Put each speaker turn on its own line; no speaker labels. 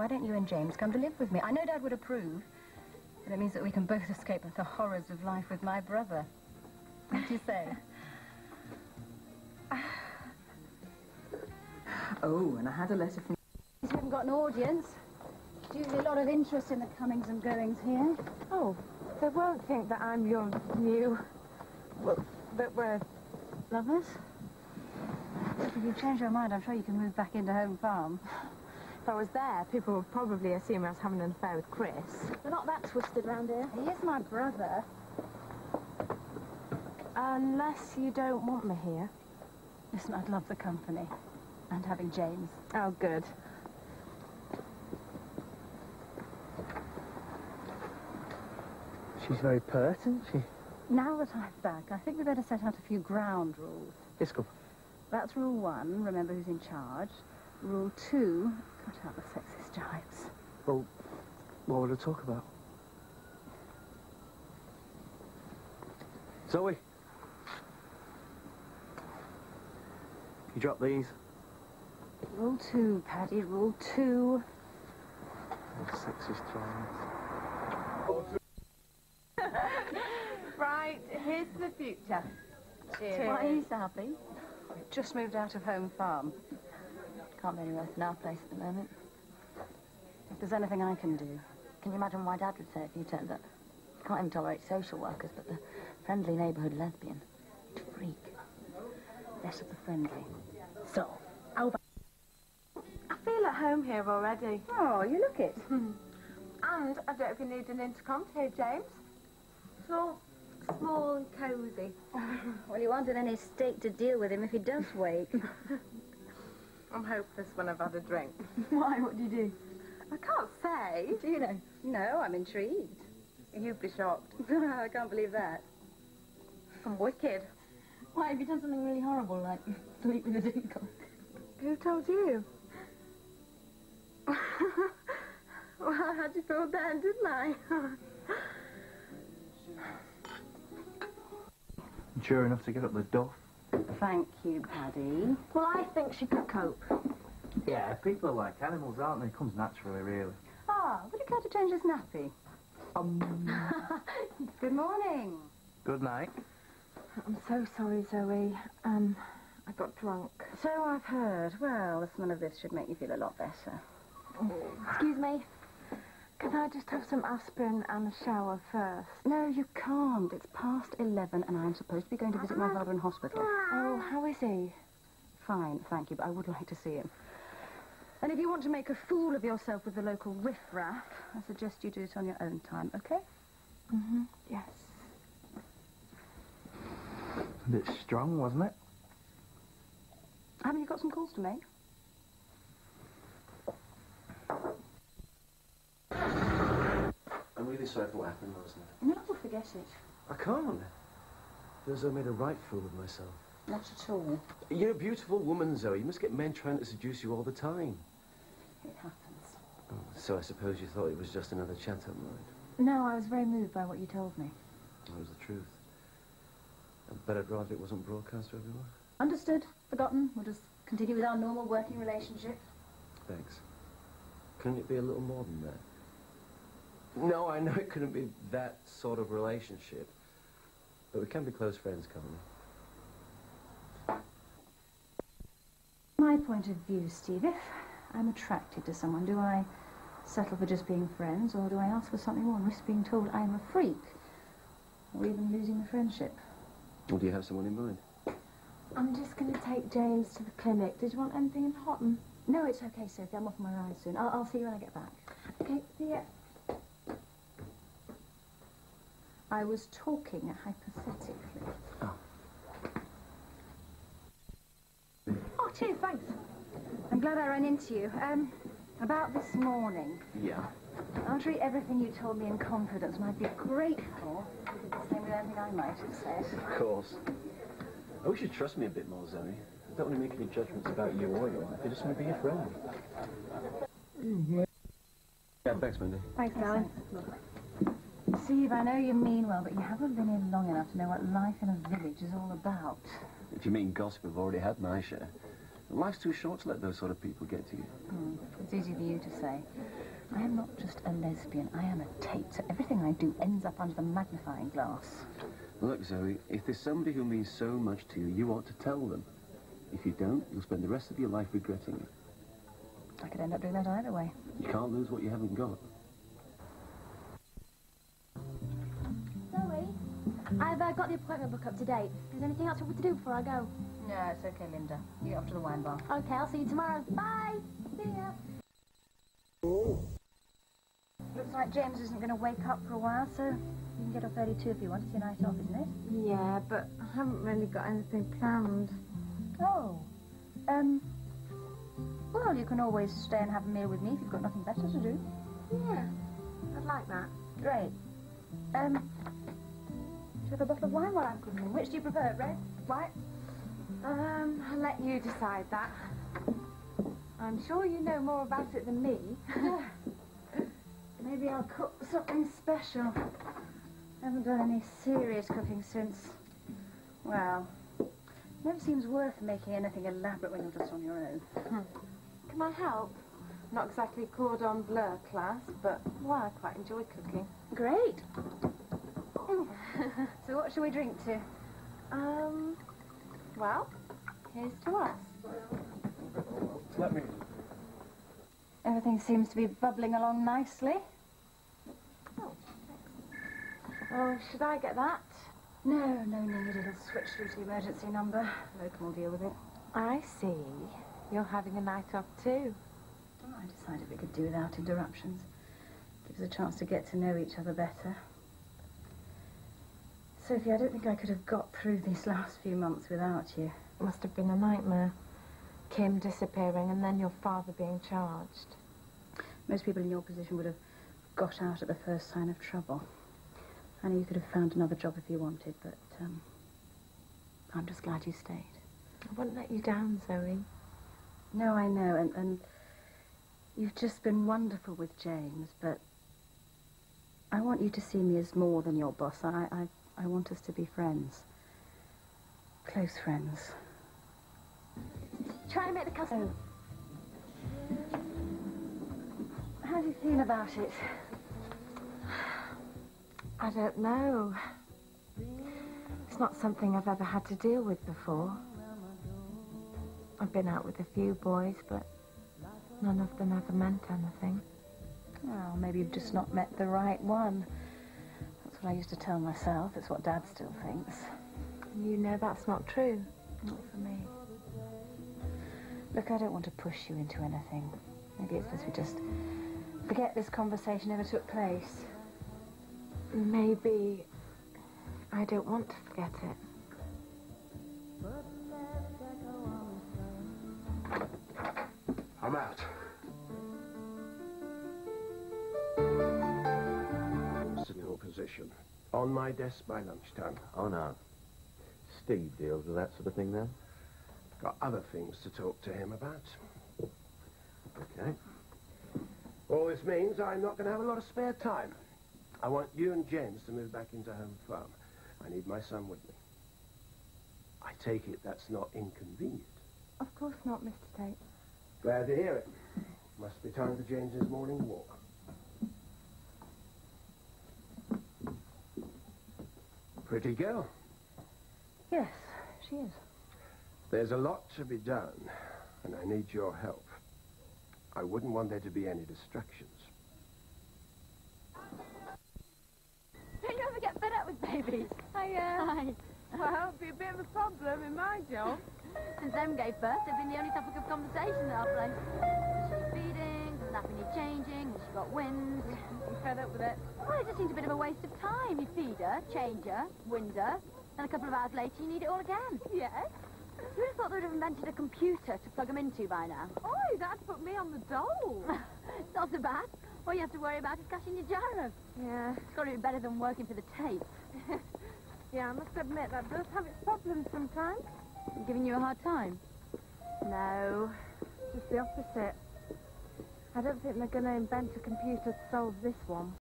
why don't you and James come to live with me? I know Dad would approve, but it means that we can both escape the horrors of life with my brother. What do you say? oh, and I had a letter from...
You haven't got an audience. There's usually a lot of interest in the comings and goings here.
Oh, they won't think that I'm your new... Well, that we're lovers.
If you change your mind, I'm sure you can move back into Home Farm.
If I was there, people would probably assume I was having an affair with Chris.
We're not that twisted round here. He is my brother.
Unless you don't want me here.
Listen, I'd love the company. And having James.
Oh, good.
She's very pert, isn't she?
Now that I'm back, I think we better set out a few ground rules.
Yes, go.
That's rule one, remember who's in charge. Rule two, cut out the sexist jibes.
Well, what would I talk about? Zoe. You drop these.
Rule two, Paddy, rule two.
Oh, sexist jibes.
right, here's the future. Cheers.
Why are you so happy?
We've just moved out of Home Farm.
Can't be any worse than our place at the moment.
If there's anything I can do.
Can you imagine why Dad would say if you turned up? Can't even tolerate social workers, but the friendly neighbourhood lesbian. Freak.
Less of the friendly.
So,
I feel at home here already.
Oh, you look it.
And I don't know if you need an intercom here, James. It's all small and cosy.
Well, you aren't in any state to deal with him if he does wake.
I'm hopeless when I've had a drink.
Why? What do you do?
I can't say.
Do you know? No, I'm intrigued.
You'd be shocked.
I can't believe that.
I'm wicked.
Why, have you done something really horrible, like sleep with a dingle?
Who told you? well, I had you feel then, didn't I?
Sure enough to get up the duff.
Thank you, Paddy.
well, I think she could cope.
Yeah, people are like animals, aren't they? It comes naturally, really.
Ah, would you care to change his nappy?
Um,
Good morning.
good night.
I'm so sorry, Zoe. Um, I got drunk.
So I've heard. Well, the smell of this should make you feel a lot better.
Excuse me. Can I just have some aspirin and a shower first?
No, you can't. It's past 11 and I'm supposed to be going to visit my father in hospital.
Oh, how is he?
Fine, thank you, but I would like to see him. And if you want to make a fool of yourself with the local riffraff, I suggest you do it on your own time, okay?
Mm-hmm. Yes.
A bit strong, wasn't it?
Haven't you got some calls to make?
Really sorry for what happened last night.
No, forget it.
I can't. Feels I made a right fool of myself.
Not at all.
You're a beautiful woman, Zoe. You must get men trying to seduce you all the time.
It happens.
Oh, so I suppose you thought it was just another chat up mind.
No, I was very moved by what you told me.
That was the truth. Uh, but I'd rather it wasn't broadcast to everyone.
Understood. Forgotten. We'll just continue with our normal working relationship.
Thanks. Couldn't it be a little more than that? No, I know it couldn't be that sort of relationship. But we can be close friends, can't we?
My point of view, Steve, if I'm attracted to someone, do I settle for just being friends, or do I ask for something more and risk being told I'm a freak? Or even losing the friendship?
Or do you have someone in mind?
I'm just going to take James to the clinic. Did you want anything in Hotten?
No, it's okay, Sophie. I'm off my ride soon. I'll, I'll see you when I get back.
Okay, see ya.
I was talking hypothetically. Oh, cheers, thanks. I'm glad I ran into you. Um, about this morning.
Yeah.
I'll treat everything you told me in confidence, and I'd be grateful if you did the same with anything I might have said.
Of course. I wish you'd trust me a bit more, Zoe. I don't want to make any judgments about you or your life. I just want to be your friend. Yeah, thanks, Mandy.
Thanks, darling. Steve, I know you mean well, but you haven't been in long enough to know what life in a village is all about.
If you mean gossip, I've already had my share. Life's too short to let those sort of people get to you.
Hmm. It's easy for you to say. I am not just a lesbian, I am a Tate, so everything I do ends up under the magnifying glass.
Look, Zoe, if there's somebody who means so much to you, you ought to tell them. If you don't, you'll spend the rest of your life regretting it.
I could end up doing that either way.
You can't lose what you haven't got.
I've uh, got the appointment book up to date. Is there anything else you want me to do before I go?
No, it's okay, Linda. You get off to the wine bar.
Okay, I'll see you tomorrow. Bye. See ya.
Looks like James isn't going to wake up for a while, so you can get off early too if you want. It's your night off, isn't it?
Yeah, but I haven't really got anything planned.
Oh. Um. Well, you can always stay and have a meal with me if you've got nothing better to do.
Yeah, I'd like that.
Great. Um. Have a bottle of wine while I'm cooking? Which do you prefer, red, white?
Um, I'll let you decide that. I'm sure you know more about it than me.
Maybe I'll cook something special. I haven't done any serious cooking since. Well, never seems worth making anything elaborate when you're just on your own.
Can I help? Not exactly cordon bleu class, but well, I quite enjoy cooking.
Great. so what shall we drink to?
Um, well, here's to us.
Let me.
Everything seems to be bubbling along nicely.
Oh, should I get that?
No, no need. It'll switch through to the emergency number. Locum will deal with it.
I see. You're having a night off too.
Oh, I decided we could do without interruptions. Gives us a chance to get to know each other better. Sophie, I don't think I could have got through these last few months without you.
It must have been a nightmare. Kim disappearing and then your father being charged.
Most people in your position would have got out at the first sign of trouble. I know you could have found another job if you wanted, but um, I'm just glad you stayed.
I wouldn't let you down, Zoe.
No, I know, and, and you've just been wonderful with James, but I want you to see me as more than your boss. I, I, I want us to be friends. Close friends.
Try and make the custard.
How do you feel about it?
I don't know. It's not something I've ever had to deal with before. I've been out with a few boys, but none of them ever meant anything.
Well, maybe you've just not met the right one. That's what I used to tell myself. It's what Dad still thinks.
You know that's not true.
Not for me. Look, I don't want to push you into anything. Maybe it's best we just forget this conversation ever took place.
Maybe I don't want to forget it.
I'm out. Position. On my desk by lunchtime.
Oh, no. Steve deals with that sort of thing then?
Got other things to talk to him about.
Okay.
All this means I'm not going to have a lot of spare time. I want you and James to move back into home farm. I need my son with me. I take it that's not inconvenient.
Of course not, Mr. Tate.
Glad to hear it. Must be time for James's morning walk. Pretty girl.
Yes, she is.
There's a lot to be done, and I need your help. I wouldn't want there to be any distractions.
Don't you ever get fed up with babies?
Hiya.
Hi.
Well, it'd be a bit of a problem in my job.
Since Em gave birth, they've been the only topic of conversation at our place. She's feeding, the nappy need changing, has she got wind?
I'm fed up with it.
Well, it just seems a bit of a waste of time. You feed her, change her, wind her, and a couple of hours later you need it all again.
Yes?
Who'd have thought they'd have invented a computer to plug them into by now?
Oh, that'd put me on the dole.
it's not so bad. All you have to worry about is cashing your giro.
yeah.
It's got to be better than working for the tape.
Yeah, I must admit that does have its problems sometimes.
I'm giving you a hard time.
No, just the opposite. I don't think they're going to invent a computer to solve this one.